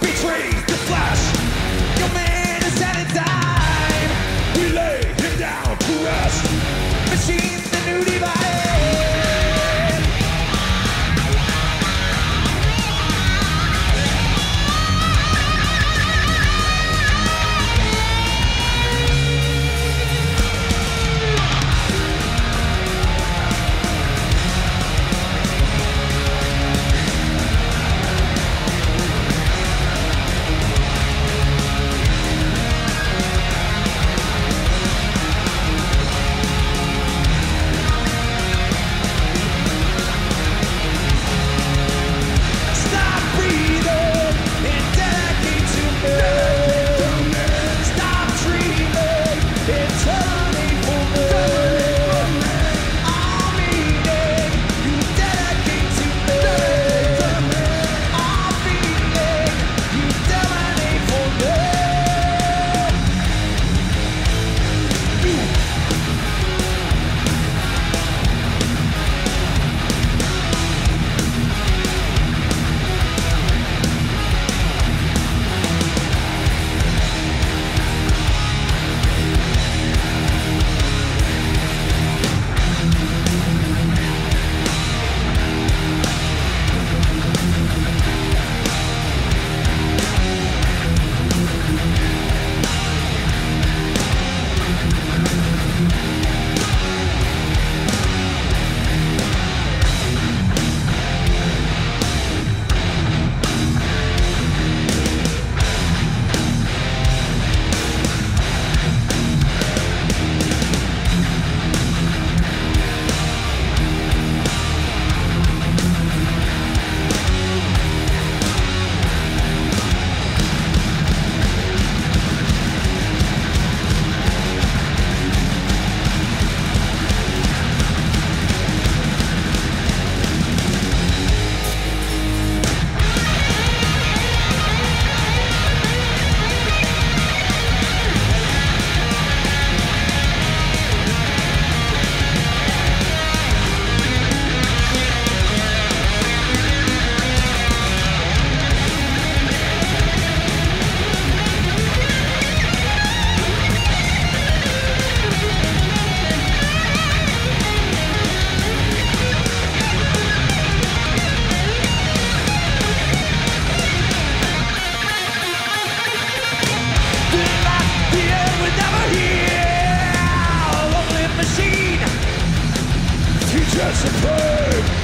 Betrayed the flash. Your man is out of time. We him down to rest. Machine recipe